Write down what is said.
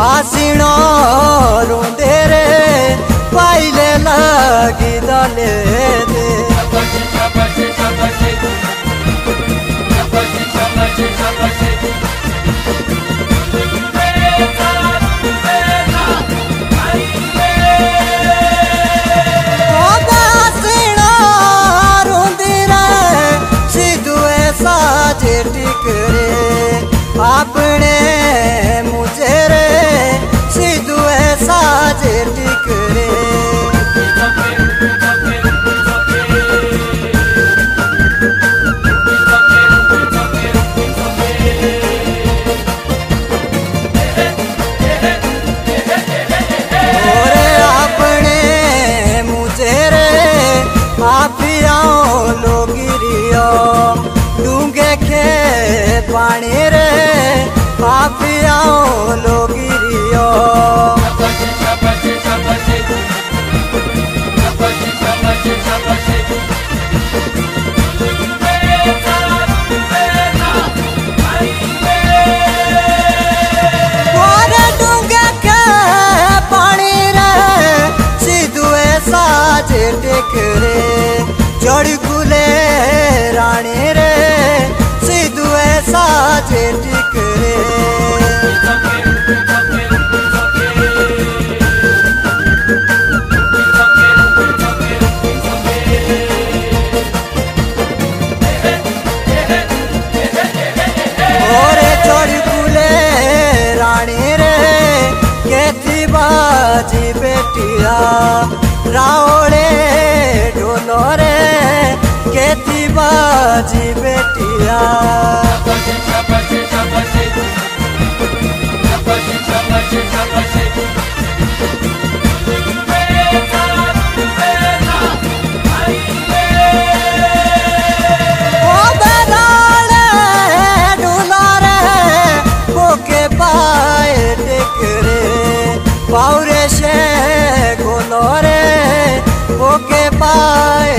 ಆಸಿಣೋ ರುಂದೇರೆ ಪೈಲೆ ಲಗಿದಲೆ ಸಾಜೆ ಟಿಕರೆ माफियाओं लो। रावड़े ढोलो रे बाजी बेटिया। पाए टिकरे। पाउरे शेर लो रे ओके पाए